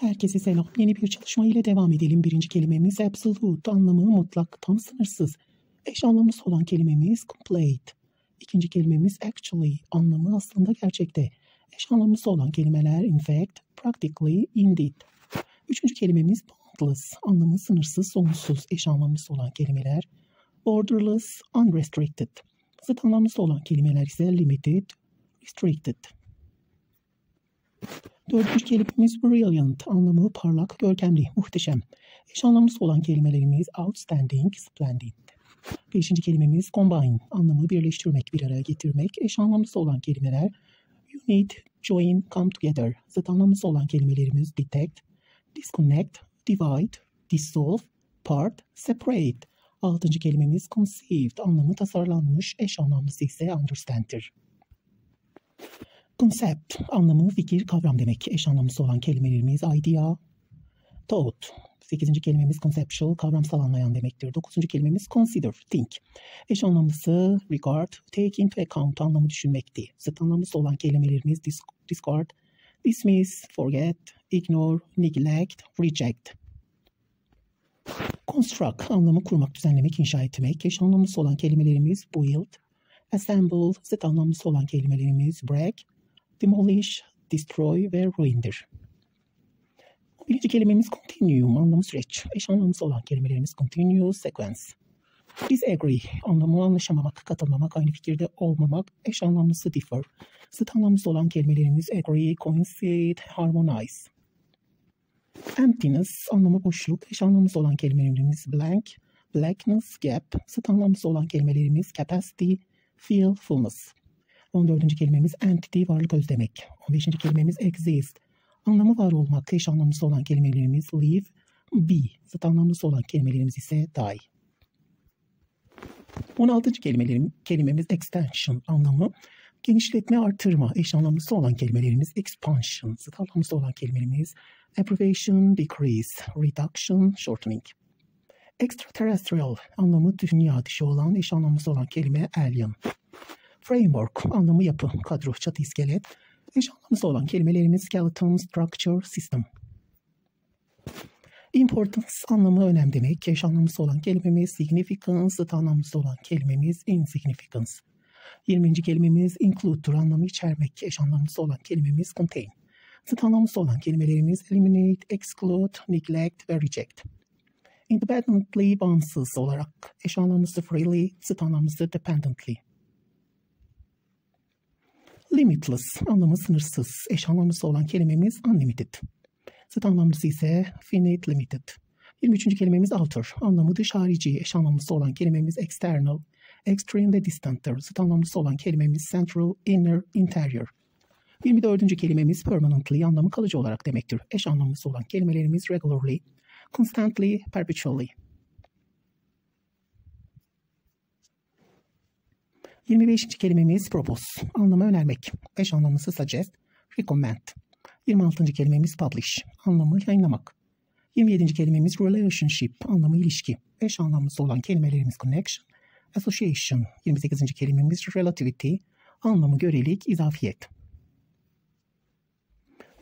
Herkese selam. Yeni bir çalışma ile devam edelim. Birinci kelimemiz absolute. Anlamı mutlak, tam sınırsız. Eş anlamlısı olan kelimemiz complete. İkinci kelimemiz actually. Anlamı aslında gerçekte. Eş anlamlısı olan kelimeler in fact, practically, indeed. Üçüncü kelimemiz boundless. Anlamı sınırsız, sonsuz. Eş anlamlısı olan kelimeler borderless, unrestricted. Zıt anlamlısı olan kelimeler ise limited, restricted. Dördüncü kelimemiz brilliant. Anlamı parlak, görkemli, muhteşem. Eş anlamlısı olan kelimelerimiz outstanding, splendid. Beşinci kelimemiz combine. Anlamı birleştirmek, bir araya getirmek. Eş anlamlısı olan kelimeler unite, join, come together. Zıt anlamlısı olan kelimelerimiz detect, disconnect, divide, dissolve, part, separate. Altıncı kelimemiz conceived. Anlamı tasarlanmış, eş anlamlısı ise understand'tir. Concept anlamı fikir, kavram demek. Eş anlamlısı olan kelimelerimiz idea, thought. Sekizinci kelimemiz conceptual, kavramsal anlayan demektir. Dokuzuncu kelimemiz consider, think. Eş anlamlısı regard, take into account anlamı düşünmekti. Zıt anlamlısı olan kelimelerimiz discard, dismiss, forget, ignore, neglect, reject. Construct anlamı kurmak, düzenlemek, inşa etmek. Eş anlamlısı olan kelimelerimiz build, assemble, zıt anlamlısı olan kelimelerimiz break, demolish, destroy ve ruin'dir. Birinci kelimemiz continuum, anlamı süreç. Eş anlamlısı olan kelimelerimiz continuous, sequence. Disagree, anlamı anlaşamamak, katılmamak, aynı fikirde olmamak. Eş anlamlısı differ. Zıt anlamlısı olan kelimelerimiz agree, coincide, harmonize. Emptiness, anlamı boşluk. Eş anlamlısı olan kelimelerimiz blank, blackness, gap. Zıt anlamlısı olan kelimelerimiz capacity, feel, fullness. 14. kelimemiz entity, varlık öz demek. 15. kelimemiz exist. Anlamı var olmak, eş anlamlısı olan kelimelerimiz live, be. Zıt anlamlısı olan kelimelerimiz ise die. 16. kelimelerim, kelimemiz extension anlamı genişletme, artırma. Eş anlamlısı olan kelimelerimiz expansion. Zıt anlamlısı olan kelimelerimiz abbreviation, decrease, reduction, shortening. Extraterrestrial anlamı dünya dışı olan, eş anlamlısı olan kelime alien. Framework anlamı yapı, kadro, çatı, iskelet. Eş anlamlısı olan kelimelerimiz skeleton, structure, system. Importance anlamı önem demek. Eş anlamlısı olan kelimemiz significance, zıt anlamlısı olan kelimemiz insignificance. 20. kelimemiz include'dur anlamı içermek. Eş anlamlısı olan kelimemiz contain. Zıt anlamlısı olan kelimelerimiz eliminate, exclude, neglect ve reject. Independently bağımsız olarak eş anlamlısı freely, zıt anlamlısı dependently. Limitless anlamı sınırsız. Eş anlamlısı olan kelimemiz unlimited. Zıt anlamlısı ise finite limited. 23. kelimemiz alter. Anlamı dış harici. Eş anlamlısı olan kelimemiz external. Extreme ve distant'tır. Zıt anlamlısı olan kelimemiz central, inner, interior. 24. kelimemiz permanently anlamı kalıcı olarak demektir. Eş anlamlısı olan kelimelerimiz regularly, constantly, perpetually. 25. kelimemiz propose. Anlamı önermek. Eş anlamlısı suggest, recommend. 26. kelimemiz publish. Anlamı yayınlamak. 27. kelimemiz relationship. Anlamı ilişki. Eş anlamlısı olan kelimelerimiz connection, association. 28. kelimemiz relativity. Anlamı görelik, izafiyet.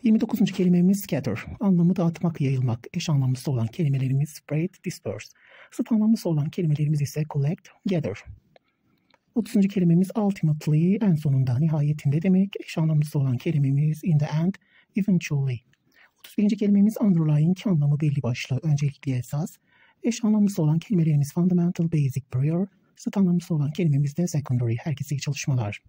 29. kelimemiz scatter. Anlamı dağıtmak, yayılmak. Eş anlamlısı olan kelimelerimiz spread, disperse. Zıt anlamlısı olan kelimelerimiz ise collect, gather. 30. kelimemiz ultimately en sonunda nihayetinde demek. Eş anlamlısı olan kelimemiz in the end eventually. 31. kelimemiz underlying anlamı belli başlı öncelikli esas. Eş anlamlısı olan kelimelerimiz fundamental, basic, prior. Zıt anlamlısı olan kelimemiz de secondary. Herkese iyi çalışmalar.